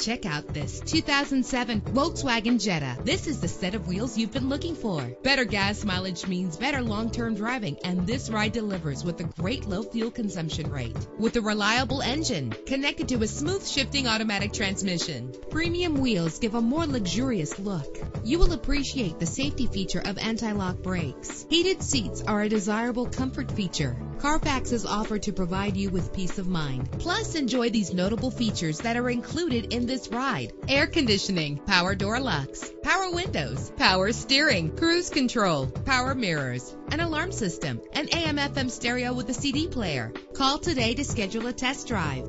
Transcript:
Check out this 2007 Volkswagen Jetta. This is the set of wheels you've been looking for. Better gas mileage means better long-term driving, and this ride delivers with a great low fuel consumption rate. With a reliable engine connected to a smooth shifting automatic transmission, premium wheels give a more luxurious look. You will appreciate the safety feature of anti-lock brakes. Heated seats are a desirable comfort feature. Carfax is offered to provide you with peace of mind. Plus, enjoy these notable features that are included in this ride. Air conditioning, power door locks, power windows, power steering, cruise control, power mirrors, an alarm system, an AM FM stereo with a CD player. Call today to schedule a test drive.